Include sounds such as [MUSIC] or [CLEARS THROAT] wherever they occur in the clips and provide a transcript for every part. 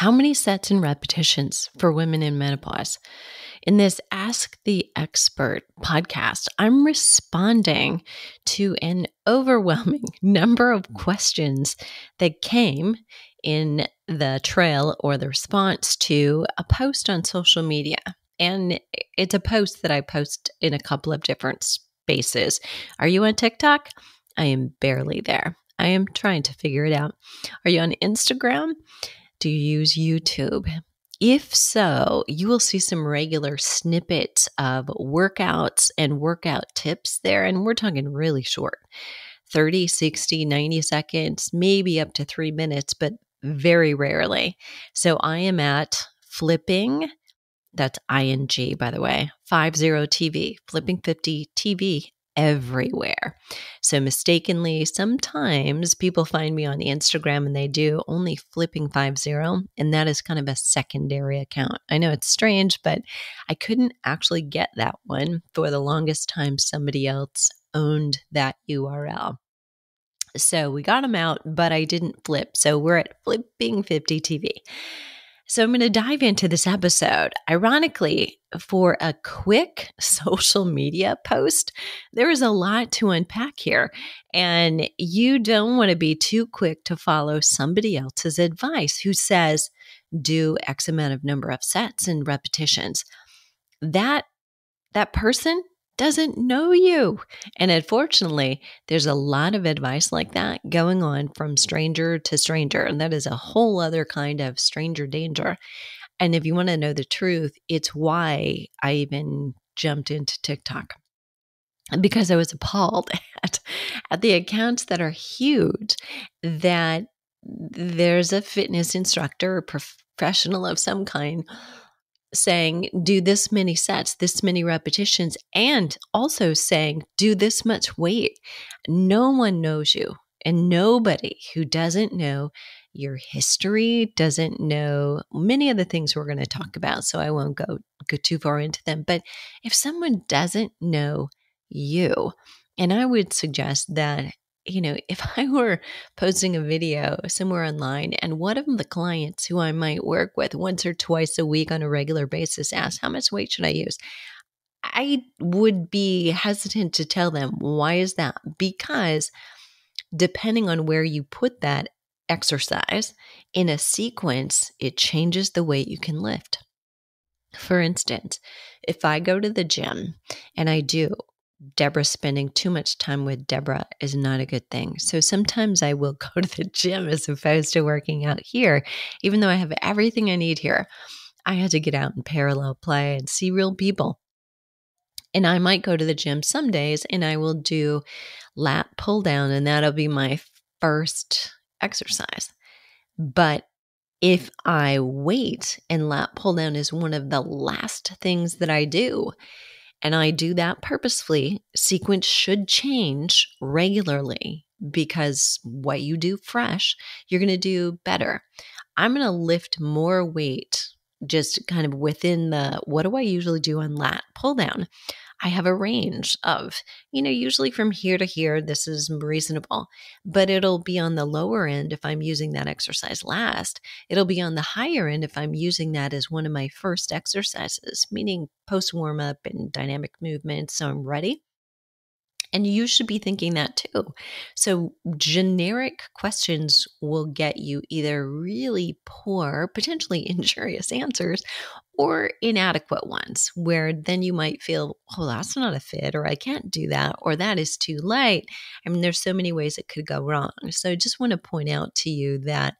How many sets and repetitions for women in menopause? In this Ask the Expert podcast, I'm responding to an overwhelming [LAUGHS] number of questions that came in the trail or the response to a post on social media. And it's a post that I post in a couple of different spaces. Are you on TikTok? I am barely there. I am trying to figure it out. Are you on Instagram? Do you use YouTube? If so, you will see some regular snippets of workouts and workout tips there. And we're talking really short 30, 60, 90 seconds, maybe up to three minutes, but very rarely. So I am at flipping. That's ing, by the way, 50 TV, flipping 50 TV everywhere. So, mistakenly, sometimes people find me on Instagram and they do only flipping 50, and that is kind of a secondary account. I know it's strange, but I couldn't actually get that one for the longest time. Somebody else owned that URL. So we got them out, but I didn't flip. So we're at flipping 50 TV. So I'm going to dive into this episode. Ironically, for a quick [LAUGHS] social media post, there is a lot to unpack here. And you don't want to be too quick to follow somebody else's advice who says, do X amount of number of sets and repetitions. That that person doesn't know you. And unfortunately, there's a lot of advice like that going on from stranger to stranger. And that is a whole other kind of stranger danger. And if you want to know the truth, it's why I even jumped into TikTok because I was appalled [LAUGHS] at, at the accounts that are huge that there's a fitness instructor professional of some kind saying do this many sets, this many repetitions, and also saying do this much weight. No one knows you, and nobody who doesn't know your history doesn't know many of the things we're going to talk about. So I won't go go too far into them. But if someone doesn't know you, and I would suggest that you know, if [LAUGHS] I were posting a video somewhere online and one of the clients who I might work with once or twice a week on a regular basis asks, How much weight should I use? I would be hesitant to tell them. Why is that? Because depending on where you put that exercise in a sequence, it changes the weight you can lift. For instance, if I go to the gym and I do Debra spending too much time with Debra is not a good thing. So sometimes I will [LAUGHS] go to the gym as opposed to working out here, even though I have everything I need here. I had to get out and parallel play and see real people. And I might go to the gym some days and I will do lat pull down, and that'll be my first exercise. But if I wait and lat pull down is one of the last things that I do, and I do that purposefully, sequence should change regularly because what you do fresh, you're going to do better. I'm going to lift more weight just kind of within the what do I usually do on lat pull down? I have a range of, you know, usually from here to here, this is reasonable, but it'll be on the lower end if I'm using that exercise last. It'll be on the higher end if I'm using that as one of my first exercises, meaning post warm up and dynamic movement. So I'm ready. And you should be thinking that too. So, generic questions will get you either really poor, potentially [LAUGHS] injurious answers, or inadequate ones, where then you might feel, oh, that's not a fit, or I can't do that, or that is too light. I mean, there's so many ways it could go wrong. So, I just want to point out to you that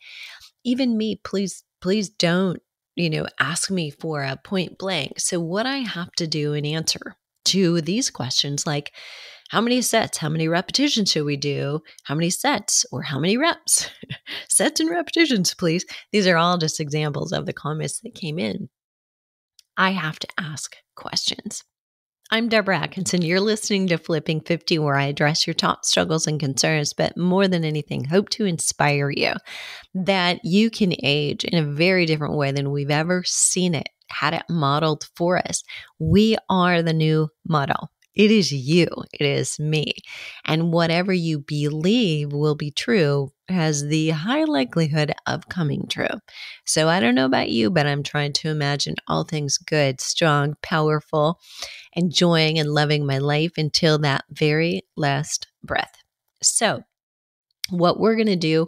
even me, please, please don't, you know, ask me for a point blank. So, what I have to do and answer to these questions, like, how many sets, how many repetitions should we do? How many sets or how many reps? [LAUGHS] sets and repetitions, please. These are all just examples of the comments that came in. I have to ask questions. I'm Debra Atkinson. You're listening to Flipping 50, where I address your top struggles and concerns, but more than anything, hope to inspire you that you can age in a very different way than we've ever seen it, had it modeled for us. We are the new model It is you, it is me. And whatever you believe will be true has the high likelihood of coming true. So I don't know about you, but I'm trying to imagine all things good, strong, powerful, enjoying and loving my life until that very last breath. So, what we're going to do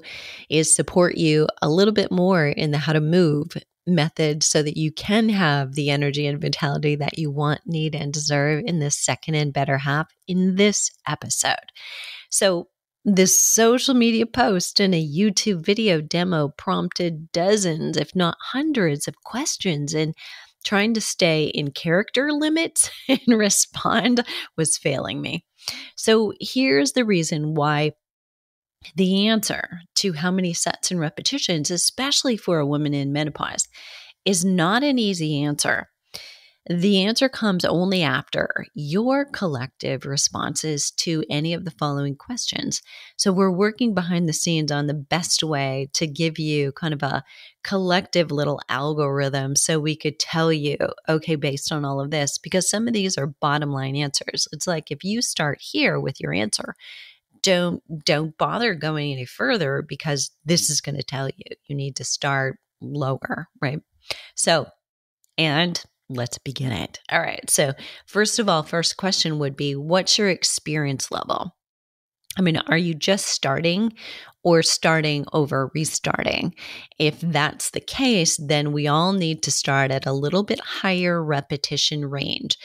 is support you a little bit more in the how to move method so that you can have the energy and vitality that you want, need, and deserve in this second and better half in this episode. So, this social media post and a YouTube video demo prompted dozens, if not hundreds, of questions. And trying to stay in character limits [LAUGHS] and respond was failing me. So, here's the reason why the answer to how many sets and repetitions, especially for a woman in menopause, is not an easy answer. The answer comes only after your collective responses to any of the following questions. So, we're working behind the scenes on the best way to give you kind of a collective little algorithm so we could tell you, okay, based on all of this, because some of these are bottom line answers. It's like if you start here with your answer, don't don't bother going any further because this is going to tell you you need to start lower, right? So, and let's begin it. All right. So, first of all, first question would be what's your experience level? I mean, are you just starting or starting over restarting? If that's the case, then we all need to start at a little bit higher repetition range.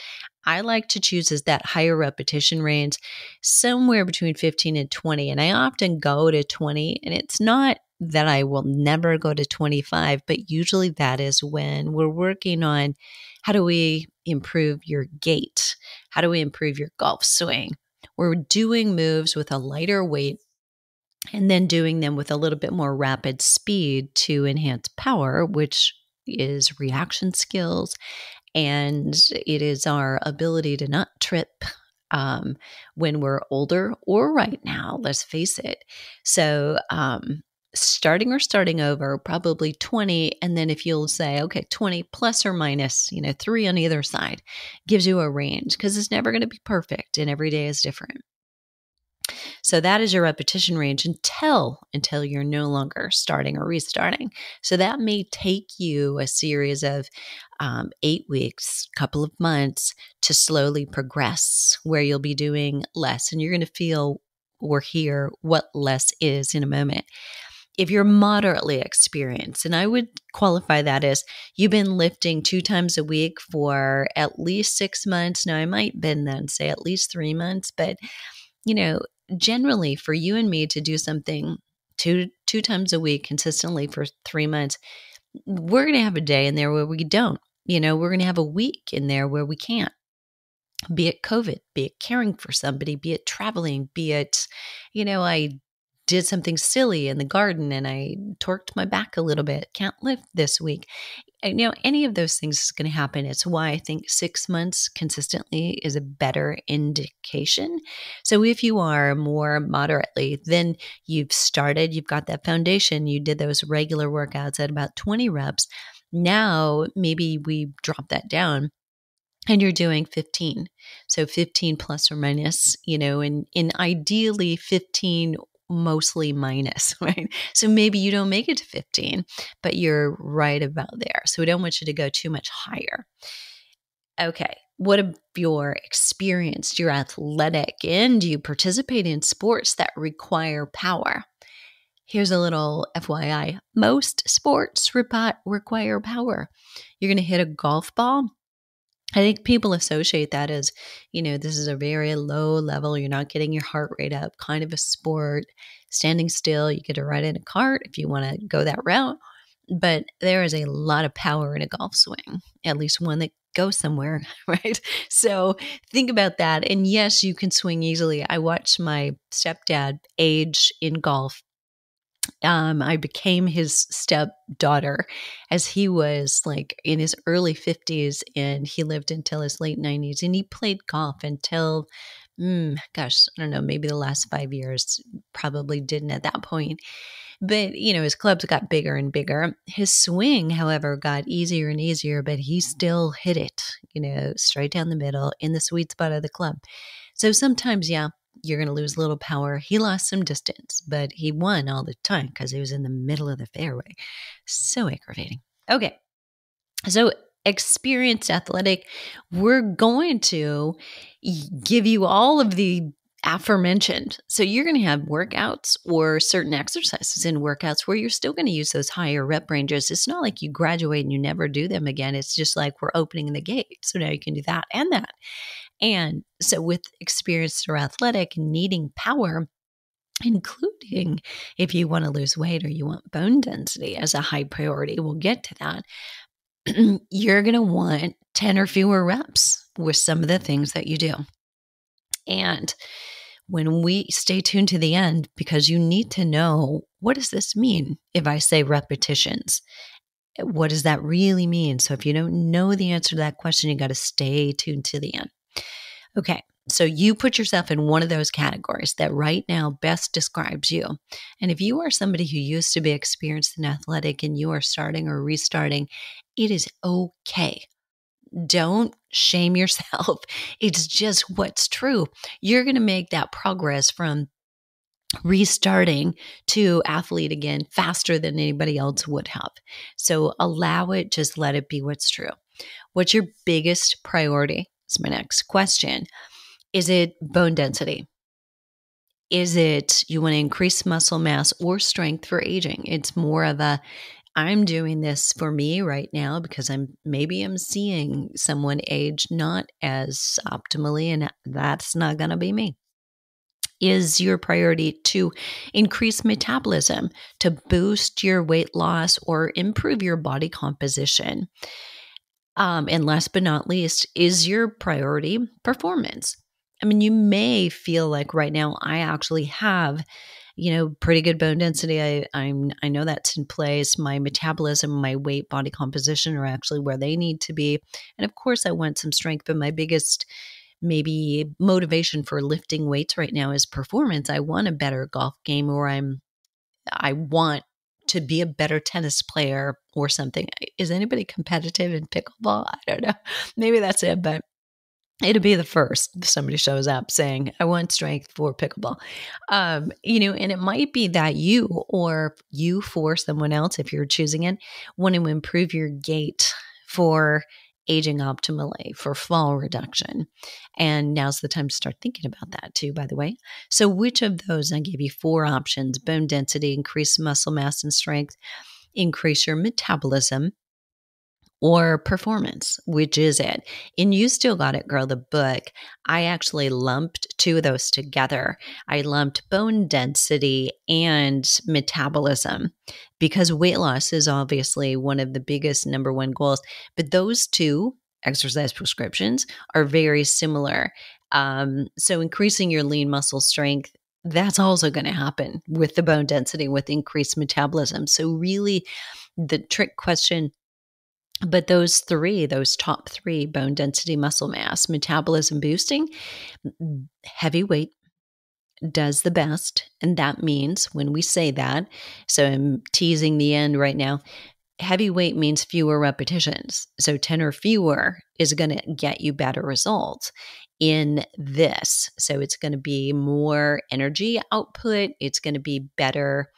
I like to choose as that higher repetition range somewhere between 15 and 20. And I often go to 20. And it's not that I will never go to 25, but usually that is when we're working on how do we improve your gait? How do we improve your golf swing? We're doing moves with a lighter weight and then doing them with a little bit more rapid speed to enhance power, which is reaction skills and it is our ability to not trip um, when we're older or right now, let's face it. So, um, starting or starting over, probably 20. And then if you'll say, okay, 20 plus or minus, you know, three on either side gives you a range because it's never going to be perfect and every day is different. So that is your repetition range until until you're no longer starting or restarting. So that may take you a series of um, eight weeks, couple of months to slowly progress, where you'll be doing less, and you're going to feel or hear what less is in a moment if you're moderately experienced, and I would qualify that as you've been lifting two times a week for at least six months. Now, I might bend that and say at least three months, but you know, generally for you and me to do something two two times a week consistently for three months, we're going to have a day in there where we don't. You know, we're going to have a week in there where we can't. Be it COVID, be it caring for somebody, be it traveling, be it, you know, I did something silly in the garden and I torqued my back a little bit, can't lift this week. You know, any of those things is going to happen. It's why I think six months consistently is a better indication. So if you are more moderately, then you've started, you've got that foundation, you did those regular workouts at about 20 reps. Now, maybe we drop that down and you're doing 15 so 15 plus or minus you know and in ideally 15 mostly minus, [LAUGHS] right? So maybe you don't make it to 15, but you're right about there. So we don't want you to go too much higher. Okay. What if you're experienced, you're athletic, and you participate in sports that require power? Here's a little FYI most sports require power. You're going to hit a golf ball I think people associate that as, you know, this is a very low level. You're not getting your heart rate up, kind of a sport, standing still. You get to ride in a cart if you want to go that route. But there is a lot of power in a golf swing, at least one that goes somewhere, [LAUGHS] right? So think about that. And yes, you can swing easily. I watched my stepdad age in golf um, I became his stepdaughter as he was like in his early 50s and he lived until his late 90s and he played golf until mm, gosh, I don't know, maybe the last five years, probably didn't at that point. But, you know, his clubs got bigger and bigger. His swing, however, got easier and easier, but he still hit it, you know, straight down the middle in the sweet spot of the club. So sometimes, yeah, you're going to lose a little power. He lost some distance, but he won all the time because he was in the middle of the fairway. So aggravating. Okay. So experienced athletic, we're going to give you all of the aforementioned. So you're going to have workouts or certain exercises in workouts where you're still going to use those higher rep ranges. It's not like you graduate and you never do them again. It's just like we're opening the gate. So now you can do that and that. And so with experienced or athletic needing power, including if you want to lose weight or you want bone density as a high priority, we'll get to that. [CLEARS THROAT] you're going to want 10 or fewer reps with some of the things that you do. And when we stay tuned to the end, because you need to know what does this mean if I say repetitions? What does that really mean? So if you don't know the answer to that question, you got to stay tuned to the end. Okay, so you put yourself in one of those categories that right now best describes you. And if you are somebody who used to be experienced in athletic and you are starting or restarting, it is okay. Don't shame yourself. [LAUGHS] It's just what's true. You're going to make that progress from restarting to athlete again faster than anybody else would have. So allow it, just let it be what's true. What's your biggest priority? Is my next question. Is it bone density? Is it you want to increase muscle mass or strength for aging? It's more of a I'm doing this for me right now because I'm maybe I'm seeing someone age not as optimally, and that's not going to be me. Is your priority to increase metabolism, to boost your weight loss, or improve your body composition? Um, and last but not least, is your priority performance? I mean, you may feel like right now I actually have you know, pretty good bone density. I I'm I know that's in place. My metabolism, my weight, body composition are actually where they need to be. And of course I want some strength, but my biggest maybe motivation for lifting weights right now is performance. I want a better golf game or I'm I want to be a better tennis player or something. Is anybody competitive in pickleball? I don't know. [LAUGHS] Maybe that's it, but it'll be the first somebody shows up saying i want strength for pickleball um, you know and it might be that you or you for someone else if you're choosing it want to improve your gait for aging optimally for fall reduction. And now's the time to start thinking about that too by the way. So which of those i gave you four options bone density increase muscle mass and strength increase your metabolism or performance, which is it? In You Still Got It Girl, the book, I actually lumped two of those together. I lumped bone density and metabolism because weight loss is obviously one of the biggest number one goals. But those two exercise prescriptions are very similar. Um, so increasing your lean muscle strength that's also going to happen with the bone density with increased metabolism. So, really, the trick question but those three, those top three bone density, muscle mass, metabolism boosting, heavy weight does the best. And that means when we say that, so I'm teasing the end right now, heavy weight means fewer repetitions. So 10 or fewer is going to get you better results in this. So it's going to be more energy output, it's going to be better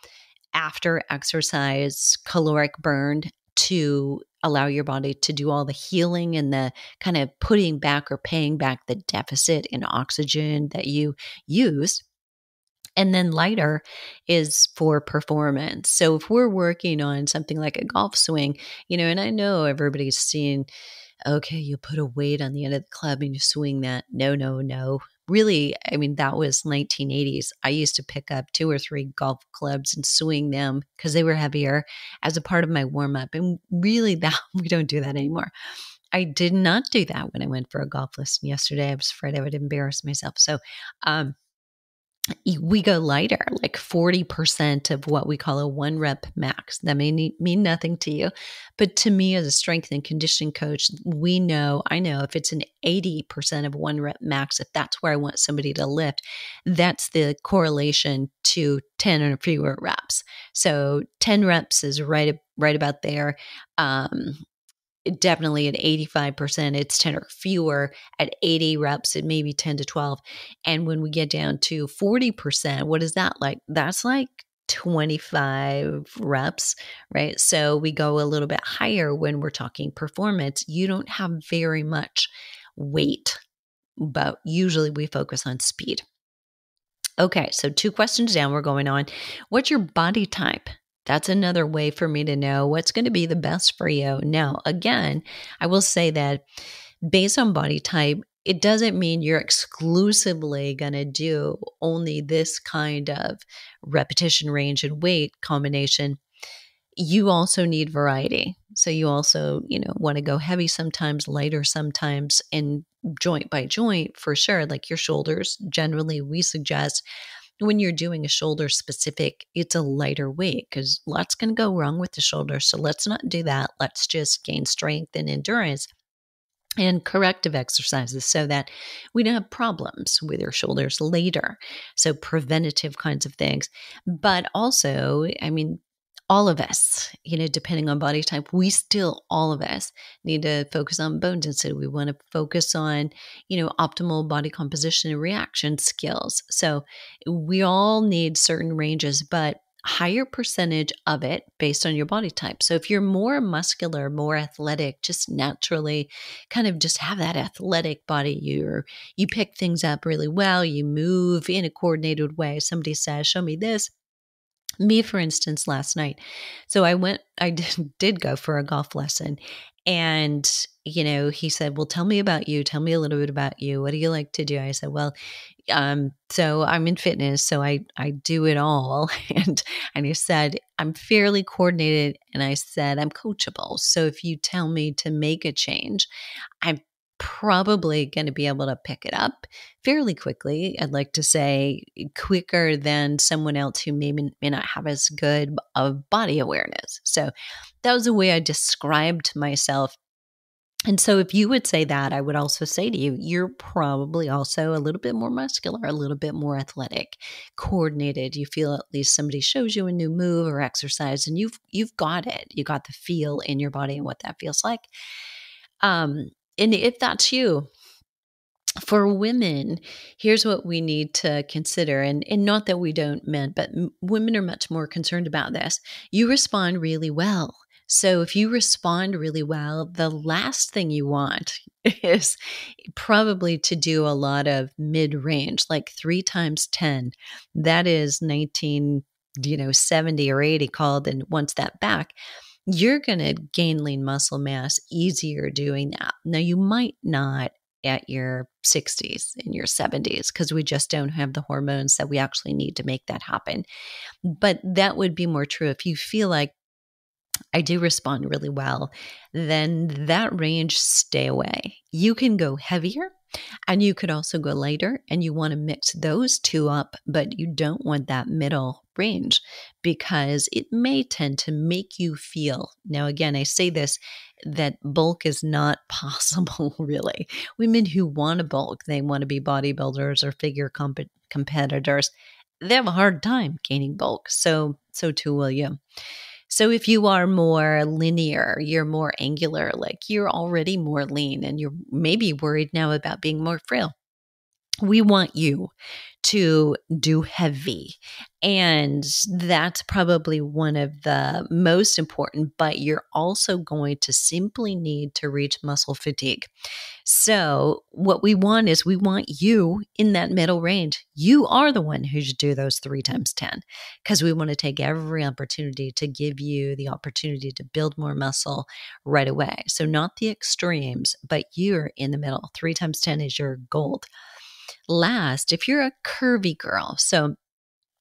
after exercise caloric burned to allow your body to do all the healing and the kind of putting back or paying back the deficit in oxygen that you use. And then lighter is for performance. So if we're working on something like a golf swing, you know, and I know everybody's seen, okay, you put a weight on the end of the club and you swing that. No, no, no really, I mean, that was 1980s. I used to pick up two or three golf clubs and swing them because they were heavier as a part of my warm up. And really, [LAUGHS] that we don't do that anymore. I did not do that when I went for a golf lesson yesterday. I was afraid I would embarrass myself. So, um, we go lighter, like 40% of what we call a one rep max. That may mean nothing to you. But to me, as a strength and conditioning coach, we know, I know if it's an 80% of one rep max, if that's where I want somebody to lift, that's the correlation to 10 or fewer reps. So 10 reps is right, right about there. Um, definitely at 85%, it's 10 or fewer. At 80 reps, it may be 10 to 12. And when we get down to 40%, what is that like? That's like 25 reps, right? So we go a little bit higher when we're talking performance. You don't have very much weight, but usually we focus on speed. Okay, so two questions down, we're going on. What's your body type? That's another way for me to know what's going to be the best for you. Now, again, I will say that based on body type, it doesn't mean you're exclusively going to do only this kind of repetition range and weight combination. You also need variety. So you also, you know, want to go heavy sometimes, lighter sometimes, and joint by joint for sure. Like your shoulders, generally, we suggest when you're doing a shoulder specific, it's a lighter weight because lots can go wrong with the shoulder. So let's not do that. Let's just gain strength and endurance and corrective exercises so that we don't have problems with our shoulders later. So, preventative kinds of things. But also, I mean, all of us, you know, depending on body type, we still, all of us, need to focus on bone density. We want to focus on, you know, optimal body composition and reaction skills. So we all need certain ranges, but higher percentage of it based on your body type. So if you're more muscular, more athletic, just naturally kind of just have that athletic body, you you pick things up really well, you move in a coordinated way. Somebody says, "Show me this." Me for instance last night. So i went i [LAUGHS] did, go for a golf lesson and you know he said well tell me about you. Tell me a little bit about you. What do you like to do? I said well um so i'm in fitness so i i do it all. [LAUGHS] And and he said i'm fairly coordinated and i said i'm coachable. So if you tell me to make a change i'm probably going to be able to pick it up fairly quickly. I'd like to say quicker than someone else who may, may not have as good of body awareness. So that was the way I described myself. And so, if you would say that, I would also say to you, you're probably also a little bit more muscular, a little bit more athletic, coordinated. You feel at least somebody shows you a new move or exercise, and you've you've got it. You got the feel in your body and what that feels like. Um, and if that's you, for women, here's what we need to consider. And, and not that we don't men, but women are much more concerned about this. You respond really well. So if you respond really well, the last thing you want [LAUGHS] is probably to do a lot of mid range, like three times 10. That is 19, you know, 70 or 80 called. And once that back, you're going to gain lean muscle mass easier doing that. Now, you might not at your 60s in your 70s because we just don't have the hormones that we actually need to make that happen. But that would be more true if you feel like I do respond really well, then that range stay away. You can go heavier and you could also go lighter and you want to mix those two up, but you don't want that middle range because it may tend to make you feel. Now, again, I say this that bulk is not [LAUGHS] possible, really. Women who want to bulk, they want to be bodybuilders or figure comp- competitors, they have a hard time gaining bulk. So, so too will you. So if you are more linear, you're more angular, like you're already more lean and you're maybe worried now about being more frail. We want you to do heavy. And that's probably one of the most important, but you're also going to simply need to reach muscle fatigue. So, what we want is we want you in that middle range. You are the one who should do those three times 10 because we want to take every opportunity to give you the opportunity to build more muscle right away. So, not the extremes, but you're in the middle. Three times 10 is your gold last if you're a curvy girl. So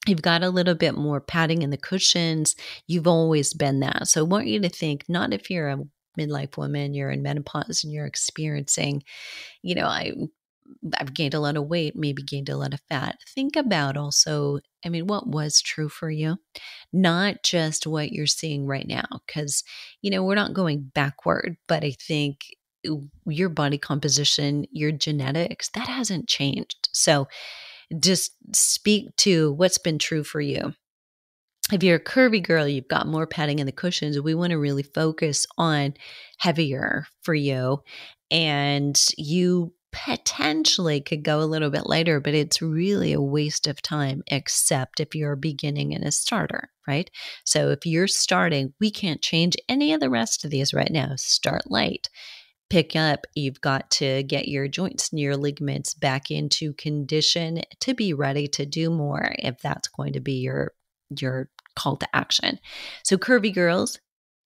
you've got a little bit more padding in the cushions. You've always been that. So I want you to think not if you're a midlife woman, you're in menopause and you're experiencing, you know, I I've gained a lot of weight, maybe gained a lot of fat. Think about also, I mean, what was true for you, not just what you're seeing right now. Because, you know, we're not going backward, but I think your body composition, your genetics, that hasn't changed. So just speak to what's been true for you. If you're a curvy girl, you've got more padding in the cushions. We want to really focus on heavier for you. And you potentially could go a little bit lighter, but it's really a waste of time, except if you're beginning and a starter, right? So if you're starting, we can't change any of the rest of these right now. Start light. Pick up, you've got to get your joints and your ligaments back into condition to be ready to do more if that's going to be your your call to action. So curvy girls,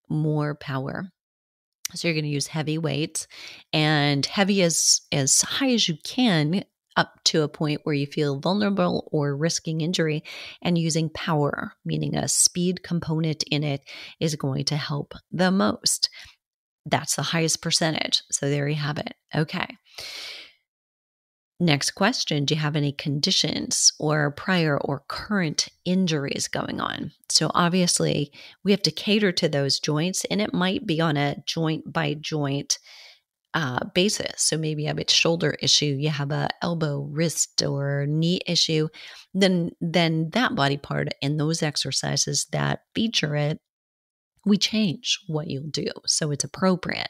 more power. So you're going to use heavy weights and heavy as as high as you can up to a point where you feel vulnerable or risking injury and using power, meaning a speed component in it is going to help the most. That's the highest percentage. So there you have it. Okay. Next question Do you have any conditions or prior or current injuries going on? So, obviously, we have to cater to those joints, and it might be on a joint by joint uh, basis. So, maybe you have a shoulder issue, you have a elbow, wrist, or knee issue. Then, then that body part and those exercises that feature it we change what you'll do. So it's appropriate.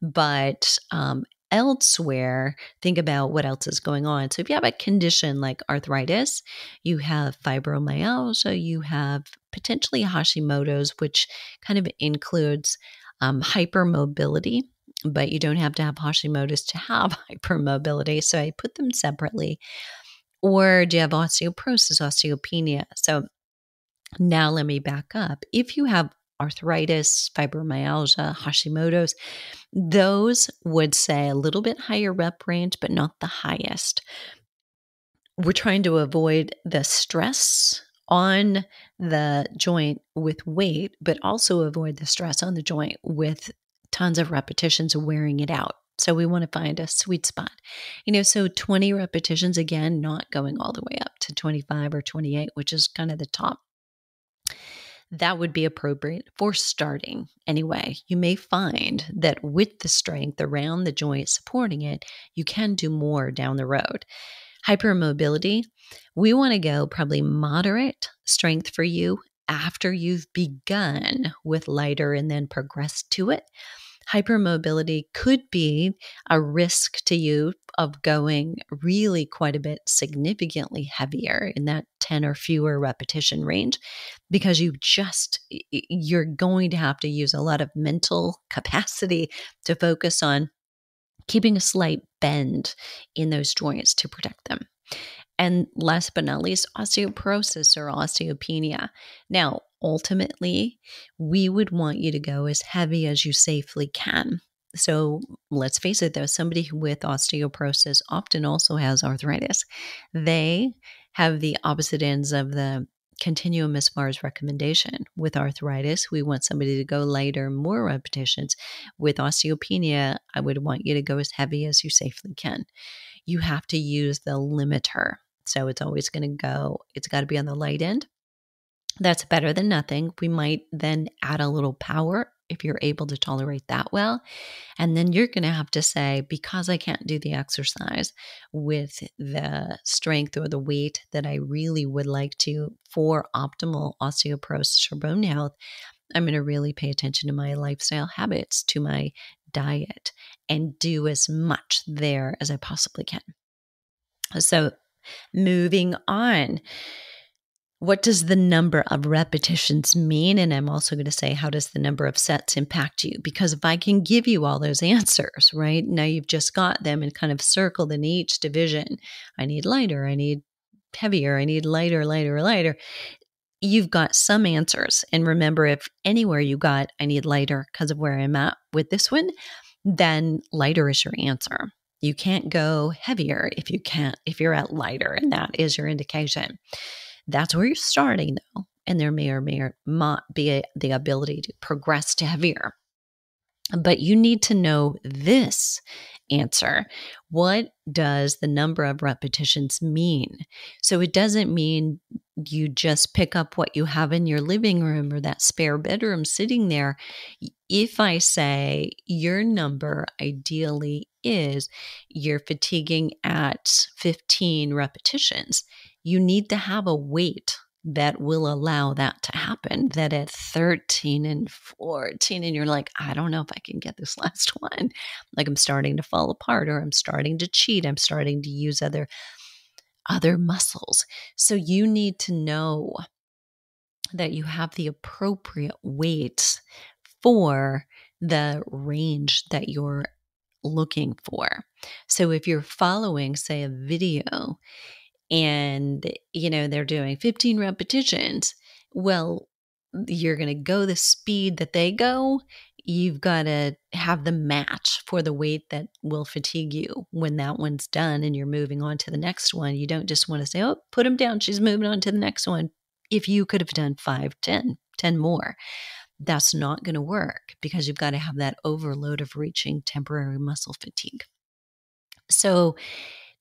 But um, elsewhere, think about what else is going on. So if you have a condition like arthritis, you have fibromyalgia, you have potentially Hashimoto's, which kind of includes um, hypermobility. But you don't have to have Hashimoto's to have [LAUGHS] hypermobility. So I put them separately. Or do you have osteoporosis, osteopenia? So now let me back up. If you have arthritis, fibromyalgia, Hashimoto's, those would say a little bit higher rep range, but not the highest. We're trying to avoid the stress on the joint with weight, but also avoid the stress on the joint with tons of repetitions wearing it out. So we want to find a sweet spot. You know, so 20 repetitions again, not going all the way up to 25 or 28, which is kind of the top that would be appropriate for starting anyway. You may find that with the strength around the joint supporting it, you can do more down the road. Hypermobility, we want to go probably moderate strength for you after you've begun with lighter and then progress to it hypermobility could be a risk to you of going really quite a bit significantly heavier in that 10 or fewer repetition range because you just you're going to have to use a lot of mental capacity to focus on keeping a slight bend in those joints to protect them. And last but not least, osteoporosis or osteopenia. Now, ultimately, we would want you to go as heavy as you safely can. So let's face it, though, somebody with osteoporosis often also has arthritis. They have the opposite ends of the continuum as far as recommendation. With arthritis, we want somebody to go lighter, more repetitions. With osteopenia, I would want you to go as heavy as you safely can. You have to use the limiter. So it's always going to go, it's got to be on the light end. That's better than nothing. We might then add a little power if you're able to tolerate that well. And then you're going to have to say, because I can't do the exercise with the strength or the weight that I really would like to for optimal osteoporosis or bone health, I'm going to really pay attention to my lifestyle habits, to my diet, and do as much there as I possibly can. So, moving on what does the number of repetitions mean? And I'm also going to say, how does the number of sets impact you? Because if I can give you all those answers, right now you've just got them and kind of circled in each division. I need lighter, I need heavier, I need lighter, lighter, lighter. You've got some answers. And remember, if anywhere you got, I need lighter because of where I'm at with this one, then lighter is your answer. You can't go heavier if you can't, if you're at lighter, and that is your indication. That's where you're starting, though. And there may or may not be a, the ability to progress to heavier. But you need to know this answer. What does the number of repetitions mean? So it doesn't mean you just pick up what you have in your living room or that spare bedroom sitting there. If I say your number ideally is you're fatiguing at 15 repetitions, you need to have a weight that will allow that to happen. That at 13 and 14, and you're like, I don't know if I can get this [LAUGHS] last one. Like I'm starting to fall apart, or I'm starting to cheat. I'm starting to use other other muscles. So you need to know that you have the appropriate weight for the range that you're looking for. So if you're following, say, a video and you know they're doing 15 repetitions well you're going to go the speed that they go you've got to have the match for the weight that will fatigue you when that one's done and you're moving on to the next one. You don't just want to say oh put them down she's moving on to the next one. If you could have done 5 10 10 more that's not going to work because you've got to have that overload of reaching temporary muscle fatigue. So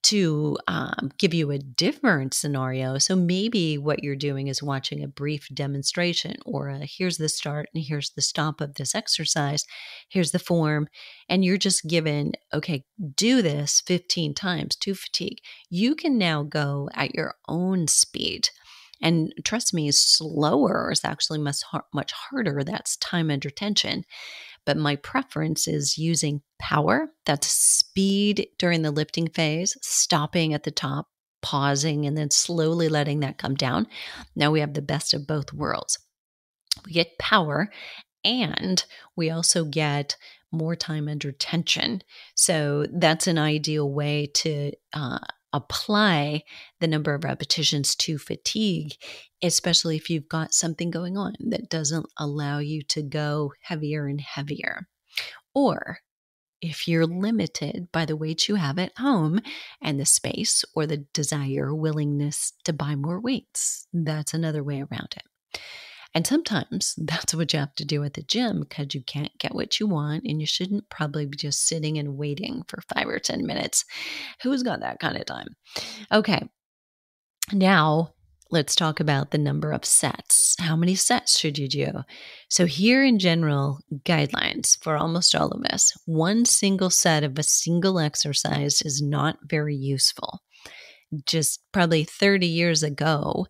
to um, give you a different scenario. So maybe what you're doing is watching a brief demonstration or a, here's the start and here's the stop of this exercise, here's the form, and you're just given, okay, do this 15 times to fatigue. You can now go at your own speed. And trust me, slower is actually much, much harder. That's time under tension but my preference is using power, that's speed during the lifting phase, stopping at the top, pausing, and then slowly letting that come down. Now we have the best of both worlds. We get power and we also get more time under tension. So that's an ideal way to uh, apply the number of repetitions to fatigue, especially if you've got something going on that doesn't allow you to go heavier and heavier. Or if you're limited by the weight you have at home and the space or the desire, willingness to buy more weights, that's another way around it. And sometimes [LAUGHS] that's what you have to do at the gym because you can't get what you want and you shouldn't probably be just sitting and waiting for five or 10 minutes. Who's got that kind of time? Okay. Now, let's talk about the number of sets. How many sets should you do? So, here in general, guidelines for almost all of us one single set of a single exercise is not very useful. Just probably 30 years ago,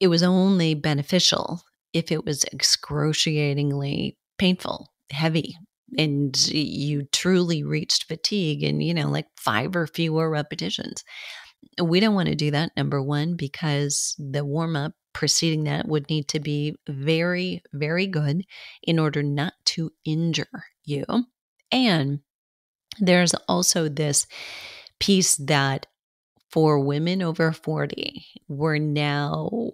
it was only beneficial if it was excruciatingly painful, heavy, and you truly reached fatigue and, you know, like five or fewer repetitions. We don't want to do that, number one, because the warm up preceding that would need to be very, very good in order not to injure you. And there's also this piece that for women over 40, we're now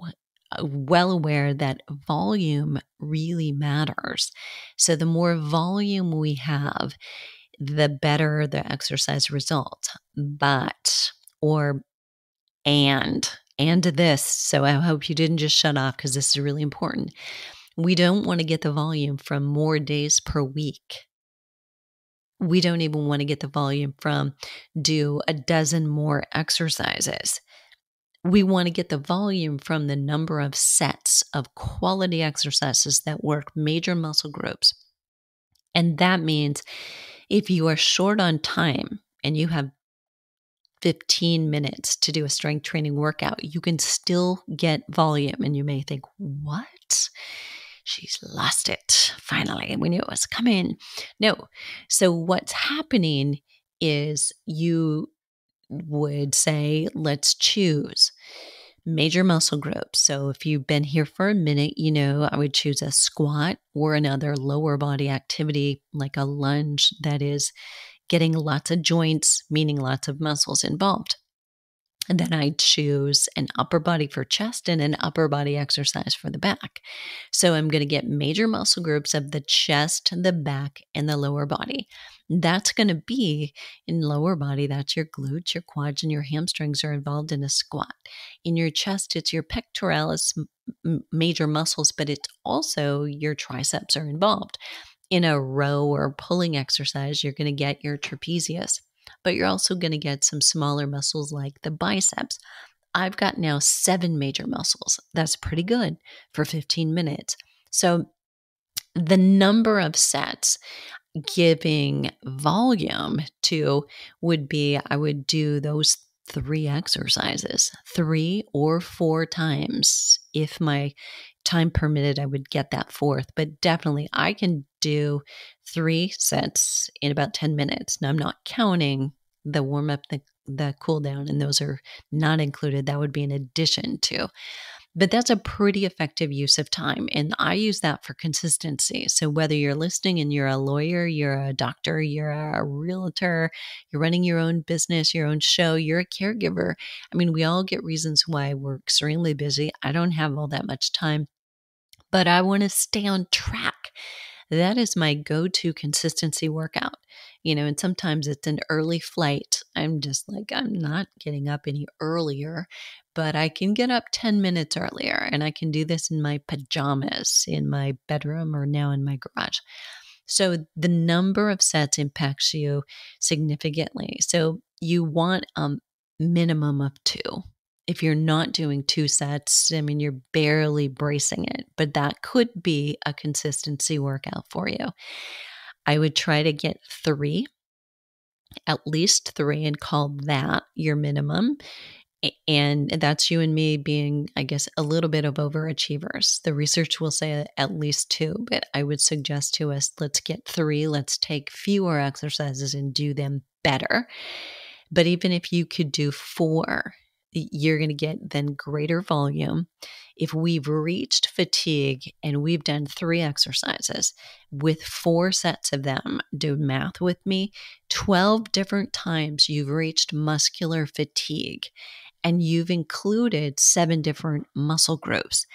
uh, well aware that volume really matters. So, the more volume we have, the better the exercise result. But, or, and, and this. So, I hope you didn't just shut off because this is really important. We don't want to get the volume from more days per week we don't even want to get the volume from do a dozen more exercises. We want to get the volume from the number of sets of quality exercises that work major muscle groups. And that means if you are short on time and you have 15 minutes to do a strength training workout, you can still get volume. And you may think, what? She's lost it. Finally, we knew it was coming. No. So, what's happening is you would say, let's choose major muscle groups. So, if you've been here for a minute, you know, I would choose a squat or another lower body activity like a lunge that is getting lots of joints, meaning lots of muscles involved. And then I choose an upper body for chest and an upper body exercise for the back. So I'm going to get major muscle groups of the chest, the back, and the lower body. That's going to be in lower body, that's your glutes, your quads, and your hamstrings are involved in a squat. In your chest, it's your pectoralis major muscles, but it's also your triceps are involved. in a row or pulling exercise, you're going to get your trapezius, but you're also going to get some smaller muscles like the biceps. I've got now seven major muscles. That's pretty good for 15 minutes. So the number of sets giving volume to would be I would do those three exercises, three or four times. If my time permitted, I would get that fourth, but definitely I can do three sets in about 10 minutes. Now, I'm not counting the warm up, the, the cool down, and those are not included. That would be an addition to. But that's a pretty effective use of time. And I use that for consistency. So whether you're listening and you're a lawyer, you're a doctor, you're a realtor, you're running your own business, your own show, you're a caregiver. I mean, we all get reasons why we're extremely busy. I don't have all that much time, but I want to stay on track. That is my go to consistency workout you know, and sometimes it's an early flight. I'm just like, I'm not getting up any earlier, but I can get up 10 minutes earlier and I can do this in my pajamas in my bedroom or now in my garage. So the number of sets impacts you significantly. So you want a minimum of two. If you're not doing two sets, I mean, you're barely bracing it, but that could be a consistency workout for you. I would try to get three, at least three, and call that your minimum. And that's you and me being, I guess, a little bit of overachievers. The research will say at least two, but I would suggest to us let's get three, let's take fewer exercises and do them better. But even if you could do four, you're going to get then greater volume. If we've reached fatigue and we've done three exercises with four sets of them, do math with me, 12 different times you've reached muscular fatigue and you've included seven different muscle groups.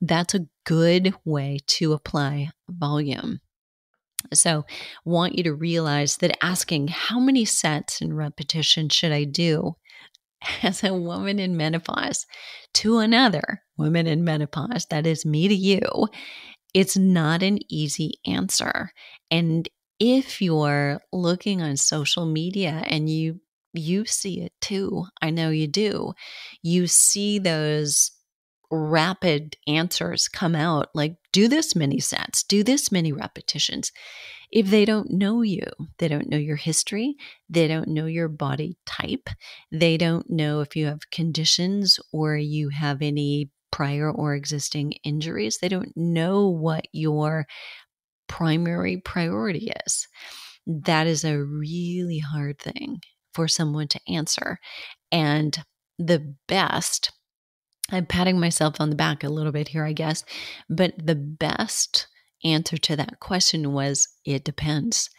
That's a good way to apply volume. So, want you to realize that asking how many sets and repetitions should I do [LAUGHS] as a woman in menopause to another woman in menopause, that is me to you, it's not an easy answer. And if you're looking on social media and you you see it too, I know you do. You see those rapid answers come out like do this many sets, do this many repetitions if they don't know you, they don't know your history, they don't know your body type, they don't know if you have conditions or you have any prior or existing injuries, they don't know what your primary priority is. That is a really hard thing for someone to answer. And the best, I'm patting myself on the back a little bit here, I guess, but the best answer to that question was it depends.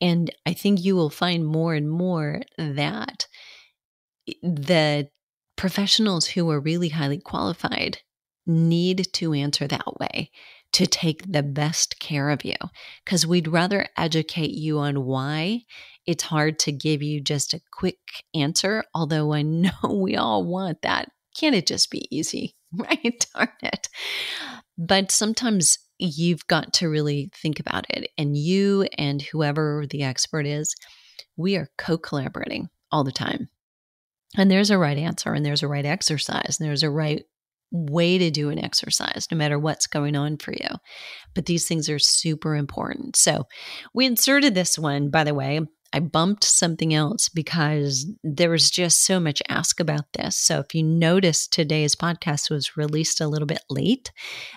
And I think you will find more and more that the professionals who are really highly qualified need to answer that way to take the best care of you because we'd rather educate you on why it's hard to give you just a quick answer although i [LAUGHS] know we all want that. Can't it just be easy? [LAUGHS] Right? Darn it. But sometimes you've got to really think about it. And you and whoever the expert is, we are co collaborating all the time. And there's a right answer, and there's a right exercise, and there's a right way to do an exercise, no matter what's going on for you. But these things are super important. So we inserted this one, by the way, I bumped something else because there was just so much ask about this. So if you notice today's podcast was released a little bit late,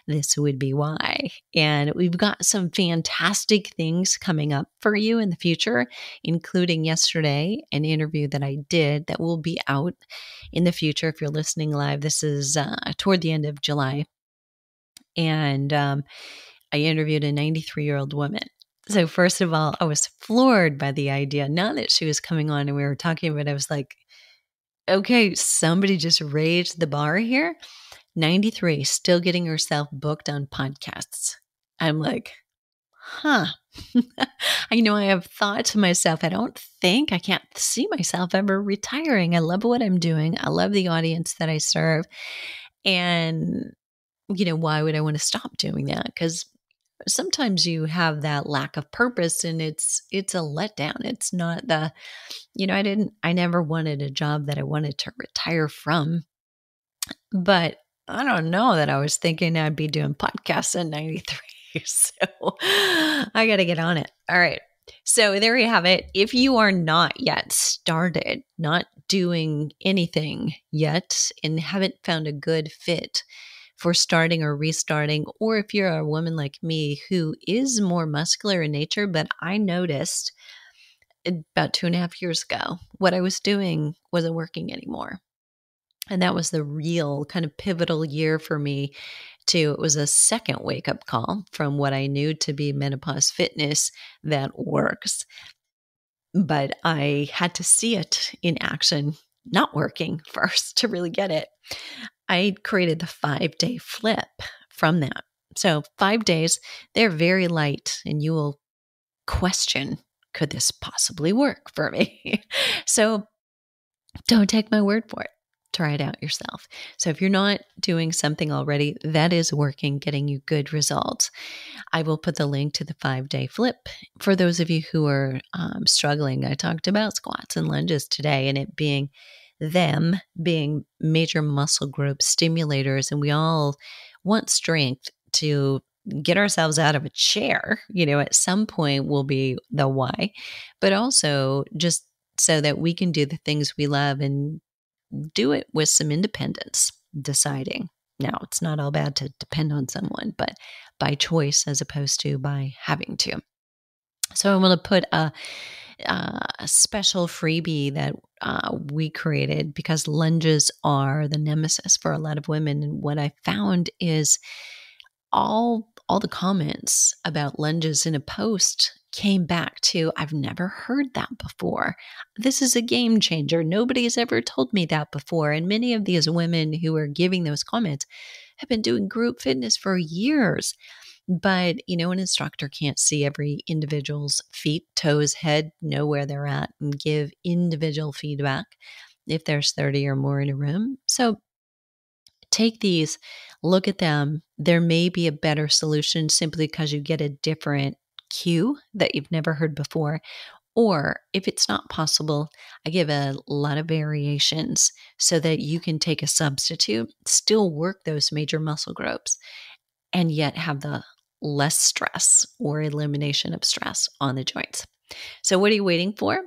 this would be why. And we've got some fantastic things coming up for you in the future, including yesterday an interview that I did that will be out in the future if you're listening live. This is uh, toward the end of July. And um, I interviewed a 93 year old woman so, first of all, I was floored by the idea. Now that she was coming on and we were talking, but I was like, okay, somebody just raised the bar here. 93, still getting herself booked on podcasts. I'm like, huh. [LAUGHS] I know I have thought to myself, I don't think I can't see myself ever retiring. I love what I'm doing. I love the audience that I serve. And, you know, why would I want to stop doing that? Because sometimes you have that lack of purpose and it's it's a letdown. It's not the you know i didn't i never wanted a job that i wanted to retire from. But i don't know that i was thinking i'd be doing podcasts in 93 [LAUGHS] so i got to get on it. All right. So there you have it. If you are not yet started, not doing anything yet, and haven't found a good fit for starting or restarting, or if you're a woman like me who is more muscular in nature, but I noticed about two and a half years ago what I was doing wasn't working anymore. And that was the real kind of pivotal year for me to it was a second wake up call from what I knew to be menopause fitness that works. But I had to see it in action, not working [LAUGHS] first to really get it. I created the five day flip from that. So, five days, they're very light, and you will question could this possibly work for me? [LAUGHS] so, don't take my word for it try it out yourself. So if you're not doing something already that is working, getting you good results, I will put the link to the five day flip for those of you who are um, struggling. I talked about squats and lunges today and it being them being major muscle group stimulators, and we all want strength to get ourselves out of a chair, you know, at some point will be the why, but also just so that we can do the things we love and do it with some independence, deciding. Now, it's not all bad to depend on someone, but by choice as opposed to by having to. So, I'm going to put a, a, special freebie that uh, we created because lunges are the nemesis for a lot of women. And what I found is all all the comments about lunges in a post came back to I've never heard that before. This is a game changer. Nobody's ever told me that before. And many of these women who are giving those comments have been doing group fitness for years. But, you know, an instructor can't see every individual's feet, toes, head, know where they're at, and give individual feedback if there's 30 or more in a room. So take these, look at them. There may be a better solution simply because you get a different cue that you've never heard before. Or if it's not possible, I give a lot of variations so that you can take a substitute, still work those major muscle groups, and yet have the less stress or elimination of stress on the joints. So, what are you waiting for?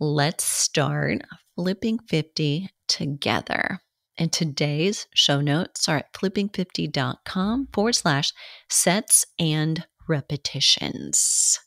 Let's start flipping 50 together. And today's show notes are at flipping50.com forward slash sets and repetitions.